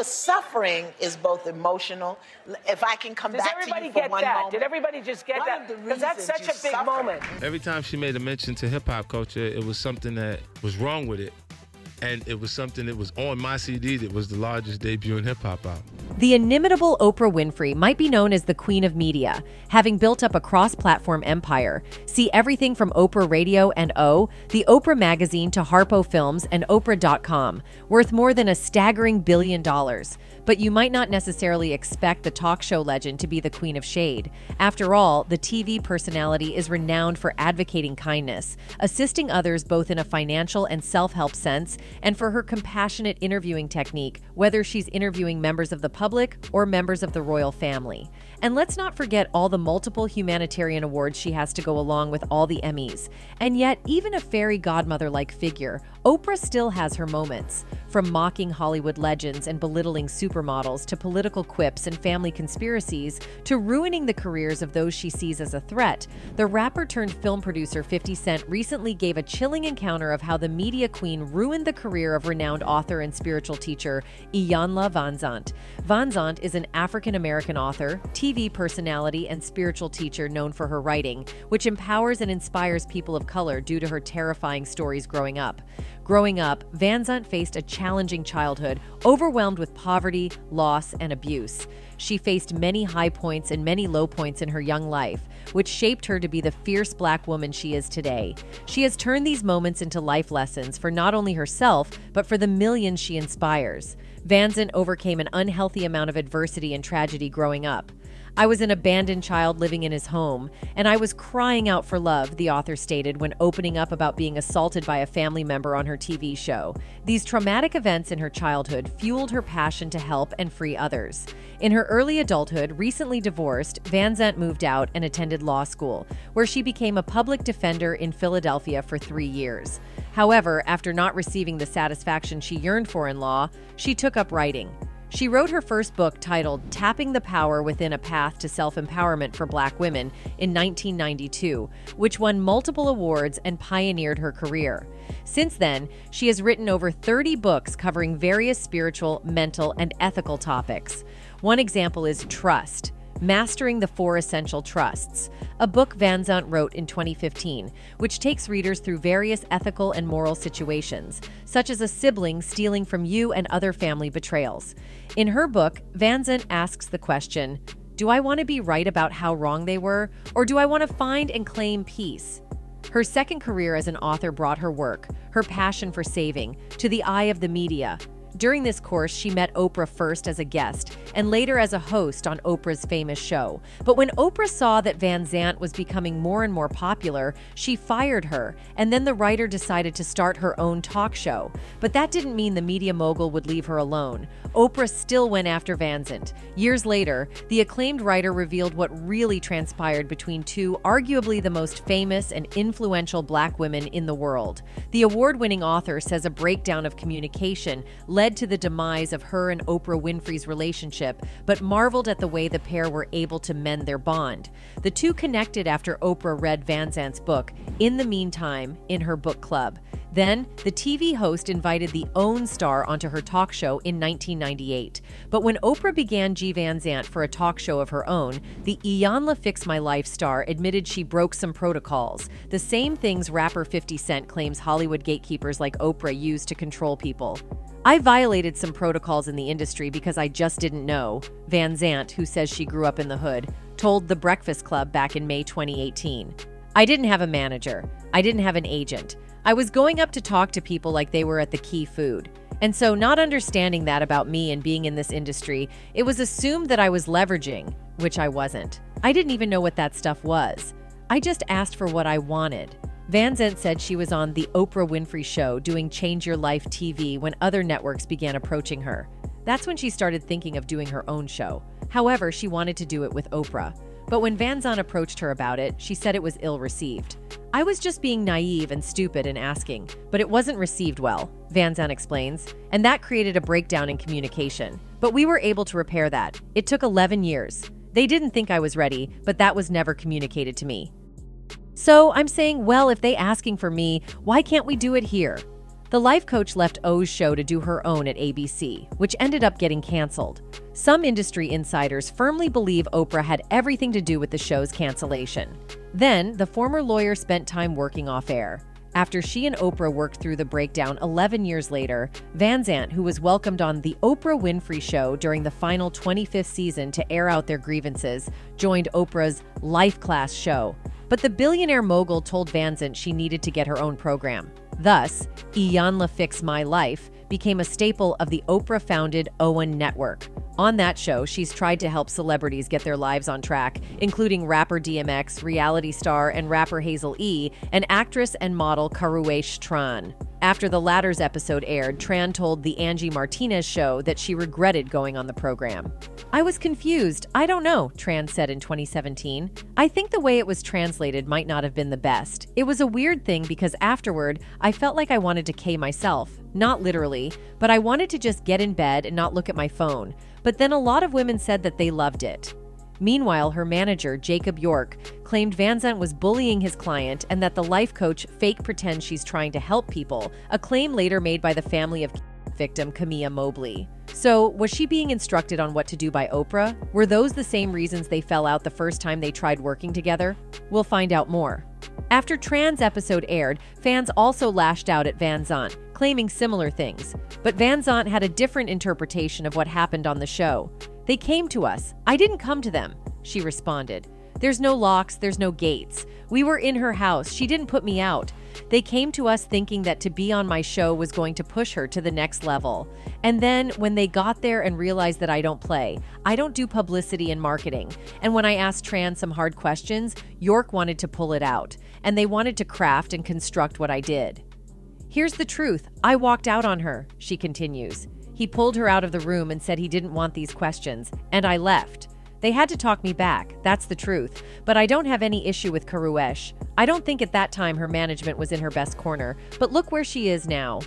the suffering is both emotional. If I can come Does back to everybody you for get one that? moment. Did everybody just get One that? Because that's such a you big suffer- moment. Every time she made a mention to hip hop culture, it was something that was wrong with it. And it was something that was on my CD that was the largest debut in hip hop album. The inimitable Oprah Winfrey might be known as the queen of media, having built up a cross platform empire. See everything from Oprah Radio and O, the Oprah Magazine to Harpo Films and Oprah.com, worth more than a staggering billion dollars. But you might not necessarily expect the talk show legend to be the queen of shade. After all, the TV personality is renowned for advocating kindness, assisting others both in a financial and self help sense, and for her compassionate interviewing technique, whether she's interviewing members of the public or members of the royal family. And let's not forget all the multiple humanitarian awards she has to go along with all the Emmys. And yet, even a fairy godmother like figure, Oprah still has her moments. From mocking Hollywood legends and belittling supermodels to political quips and family conspiracies to ruining the careers of those she sees as a threat, the rapper turned film producer 50 Cent recently gave a chilling encounter of how the media queen ruined the career of renowned author and spiritual teacher Iyanla Vanzant. Vanzant is an African American author, TV personality, and spiritual teacher known for her writing, which empowers and inspires people of color due to her terrifying stories growing up. Growing up, Vanzant faced a challenging childhood, overwhelmed with poverty, loss, and abuse. She faced many high points and many low points in her young life, which shaped her to be the fierce black woman she is today. She has turned these moments into life lessons for not only herself, but for the millions she inspires. Vanzant overcame an unhealthy amount of adversity and tragedy growing up. I was an abandoned child living in his home, and I was crying out for love, the author stated when opening up about being assaulted by a family member on her TV show. These traumatic events in her childhood fueled her passion to help and free others. In her early adulthood, recently divorced, Vanzant moved out and attended law school, where she became a public defender in Philadelphia for three years. However, after not receiving the satisfaction she yearned for in law, she took up writing. She wrote her first book titled Tapping the Power Within a Path to Self Empowerment for Black Women in 1992, which won multiple awards and pioneered her career. Since then, she has written over 30 books covering various spiritual, mental, and ethical topics. One example is Trust. Mastering the Four Essential Trusts, a book Vanzant wrote in 2015, which takes readers through various ethical and moral situations, such as a sibling stealing from you and other family betrayals. In her book, Vanzant asks the question Do I want to be right about how wrong they were, or do I want to find and claim peace? Her second career as an author brought her work, her passion for saving, to the eye of the media. During this course, she met Oprah first as a guest and later as a host on Oprah's famous show. But when Oprah saw that Vanzant was becoming more and more popular, she fired her, and then the writer decided to start her own talk show. But that didn't mean the media mogul would leave her alone. Oprah still went after Vanzant. Years later, the acclaimed writer revealed what really transpired between two arguably the most famous and influential black women in the world. The award winning author says a breakdown of communication led to the demise of her and Oprah Winfrey's relationship, but marveled at the way the pair were able to mend their bond. The two connected after Oprah read Vanzant's book, In the Meantime, in her book club. Then, the TV host invited the OWN star onto her talk show in 1998. But when Oprah began G. Vanzant for a talk show of her own, the Iyanla Fix My Life star admitted she broke some protocols, the same things rapper 50 Cent claims Hollywood gatekeepers like Oprah use to control people. I violated some protocols in the industry because I just didn't know, Vanzant, who says she grew up in the hood, told The Breakfast Club back in May 2018. I didn't have a manager. I didn't have an agent. I was going up to talk to people like they were at the key food. And so, not understanding that about me and being in this industry, it was assumed that I was leveraging, which I wasn't. I didn't even know what that stuff was. I just asked for what I wanted. Vanzant said she was on The Oprah Winfrey Show doing Change Your Life TV when other networks began approaching her. That's when she started thinking of doing her own show. However, she wanted to do it with Oprah. But when Vanzant approached her about it, she said it was ill received. I was just being naive and stupid in asking, but it wasn't received well, Vanzant explains, and that created a breakdown in communication. But we were able to repair that. It took 11 years. They didn't think I was ready, but that was never communicated to me. So I'm saying, well, if they asking for me, why can't we do it here? The life coach left O's show to do her own at ABC, which ended up getting canceled. Some industry insiders firmly believe Oprah had everything to do with the show's cancellation. Then, the former lawyer spent time working off air. After she and Oprah worked through the breakdown 11 years later, Vanzant, who was welcomed on The Oprah Winfrey Show during the final 25th season to air out their grievances, joined Oprah's Life Class show. But the billionaire mogul told Vanzant she needed to get her own program. Thus, Iyanla Fix My Life became a staple of the Oprah founded OWN Network. On that show, she's tried to help celebrities get their lives on track, including rapper DMX, reality star and rapper Hazel E, and actress and model Karrueche Tran. After the latter's episode aired, Tran told the Angie Martinez show that she regretted going on the program. I was confused. I don't know, Tran said in 2017. I think the way it was translated might not have been the best. It was a weird thing because afterward, I felt like I wanted to K myself. Not literally, but I wanted to just get in bed and not look at my phone. But then a lot of women said that they loved it. Meanwhile, her manager, Jacob York, claimed Vanzant was bullying his client and that the life coach fake pretends she's trying to help people, a claim later made by the family of victim Camilla Mobley. So, was she being instructed on what to do by Oprah? Were those the same reasons they fell out the first time they tried working together? We'll find out more. After Tran's episode aired, fans also lashed out at Vanzant, claiming similar things. But Vanzant had a different interpretation of what happened on the show. They came to us. I didn't come to them, she responded. There's no locks, there's no gates. We were in her house. She didn't put me out. They came to us thinking that to be on my show was going to push her to the next level. And then when they got there and realized that I don't play, I don't do publicity and marketing. And when I asked Tran some hard questions, York wanted to pull it out, and they wanted to craft and construct what I did. Here's the truth I walked out on her, she continues. He pulled her out of the room and said he didn't want these questions, and I left. They had to talk me back, that's the truth. But I don't have any issue with Karrueche. I don't think at that time her management was in her best corner, but look where she is now.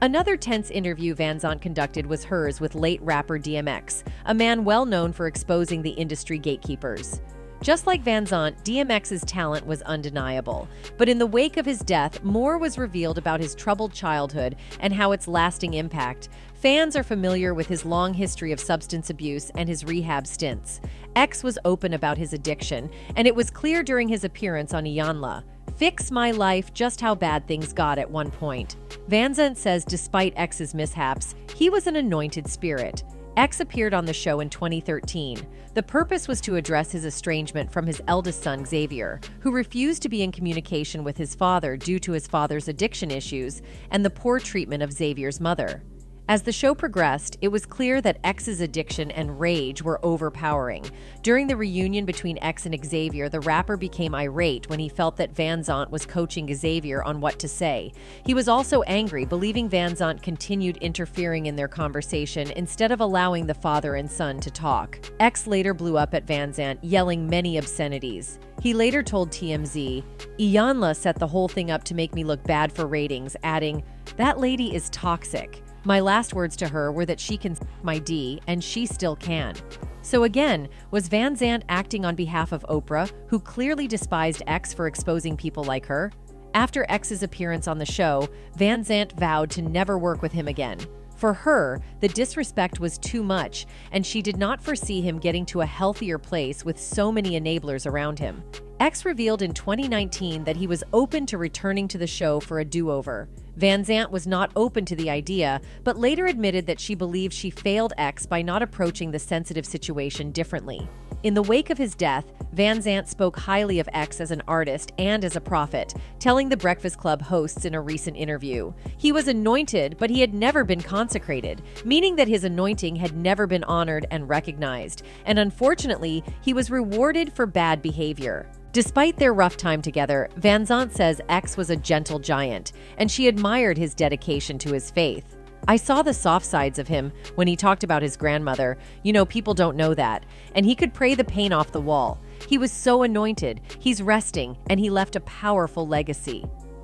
Another tense interview Vanzant conducted was hers with late rapper DMX, a man well known for exposing the industry gatekeepers. Just like Vanzant, DMX's talent was undeniable. But in the wake of his death, more was revealed about his troubled childhood and how its lasting impact. Fans are familiar with his long history of substance abuse and his rehab stints. X was open about his addiction, and it was clear during his appearance on Iyanla. Fix my life just how bad things got at one point. Vanzant says despite X's mishaps, he was an anointed spirit. X appeared on the show in 2013. The purpose was to address his estrangement from his eldest son, Xavier, who refused to be in communication with his father due to his father's addiction issues and the poor treatment of Xavier's mother. As the show progressed, it was clear that X's addiction and rage were overpowering. During the reunion between X and Xavier, the rapper became irate when he felt that Vanzant was coaching Xavier on what to say. He was also angry, believing Vanzant continued interfering in their conversation instead of allowing the father and son to talk. X later blew up at Vanzant, yelling many obscenities. He later told TMZ, Iyanla set the whole thing up to make me look bad for ratings, adding, That lady is toxic. My last words to her were that she can my D, and she still can. So again, was Vanzant acting on behalf of Oprah, who clearly despised X for exposing people like her? After X's appearance on the show, Vanzant vowed to never work with him again. For her, the disrespect was too much, and she did not foresee him getting to a healthier place with so many enablers around him. X revealed in 2019 that he was open to returning to the show for a do over. Vanzant was not open to the idea, but later admitted that she believed she failed X by not approaching the sensitive situation differently. In the wake of his death, Vanzant spoke highly of X as an artist and as a prophet, telling the Breakfast Club hosts in a recent interview. He was anointed, but he had never been consecrated, meaning that his anointing had never been honored and recognized, and unfortunately, he was rewarded for bad behavior. Despite their rough time together, Vanzant says X was a gentle giant, and she admired his dedication to his faith. I saw the soft sides of him when he talked about his grandmother. You know, people don't know that. And he could pray the pain off the wall. He was so anointed, he's resting, and he left a powerful legacy.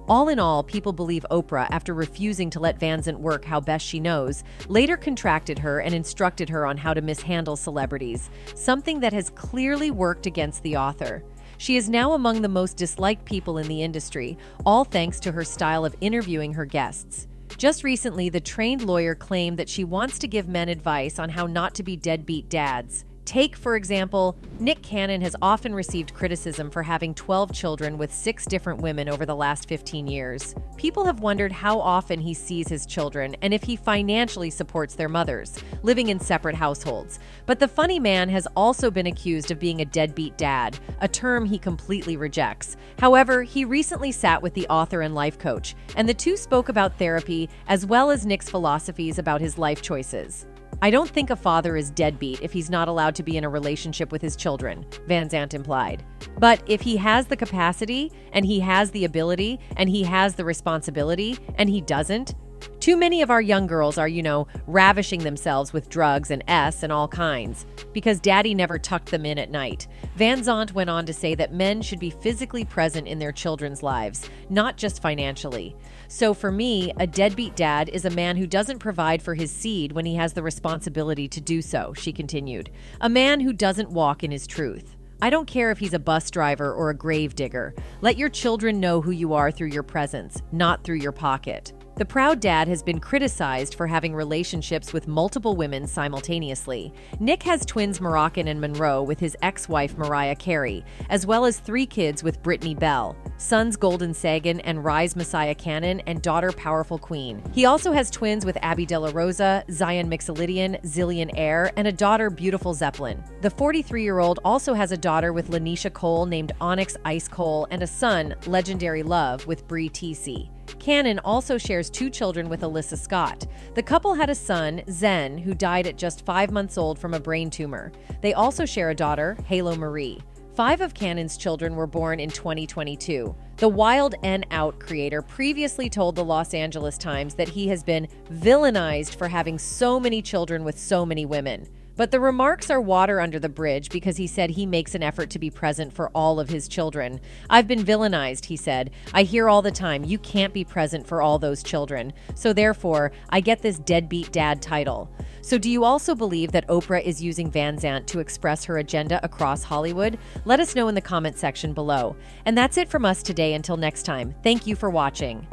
All in all, people believe Oprah, after refusing to let Vanzant work how best she knows, later contracted her and instructed her on how to mishandle celebrities, something that has clearly worked against the author. She is now among the most disliked people in the industry, all thanks to her style of interviewing her guests. Just recently, the trained lawyer claimed that she wants to give men advice on how not to be deadbeat dads. Take, for example, Nick Cannon has often received criticism for having 12 children with six different women over the last 15 years. People have wondered how often he sees his children and if he financially supports their mothers, living in separate households. But the funny man has also been accused of being a deadbeat dad, a term he completely rejects. However, he recently sat with the author and life coach, and the two spoke about therapy as well as Nick's philosophies about his life choices. I don't think a father is deadbeat if he's not allowed to be in a relationship with his children, Vanzant implied. But if he has the capacity, and he has the ability, and he has the responsibility, and he doesn't, too many of our young girls are, you know, ravishing themselves with drugs and S and all kinds because daddy never tucked them in at night. Vanzant went on to say that men should be physically present in their children's lives, not just financially. So for me, a deadbeat dad is a man who doesn't provide for his seed when he has the responsibility to do so, she continued. A man who doesn't walk in his truth. I don't care if he's a bus driver or a grave digger. Let your children know who you are through your presence, not through your pocket. The proud dad has been criticized for having relationships with multiple women simultaneously. Nick has twins Moroccan and Monroe with his ex wife Mariah Carey, as well as three kids with Brittany Bell sons Golden Sagan and Rise Messiah Cannon, and daughter Powerful Queen. He also has twins with Abby De La Rosa, Zion Mixolydian, Zillion Heir, and a daughter Beautiful Zeppelin. The 43 year old also has a daughter with Lanisha Cole named Onyx Ice Cole and a son, Legendary Love, with Bre Tiesi. Cannon also shares two children with Alyssa Scott. The couple had a son, Zen, who died at just five months old from a brain tumor. They also share a daughter, Halo Marie. Five of Cannon's children were born in 2022. The Wild N Out creator previously told the Los Angeles Times that he has been villainized for having so many children with so many women. But the remarks are water under the bridge because he said he makes an effort to be present for all of his children. I've been villainized, he said. I hear all the time, you can't be present for all those children. So therefore, I get this deadbeat dad title. So do you also believe that Oprah is using Vanzant to express her agenda across Hollywood? Let us know in the comment section below. And that's it from us today until next time. Thank you for watching.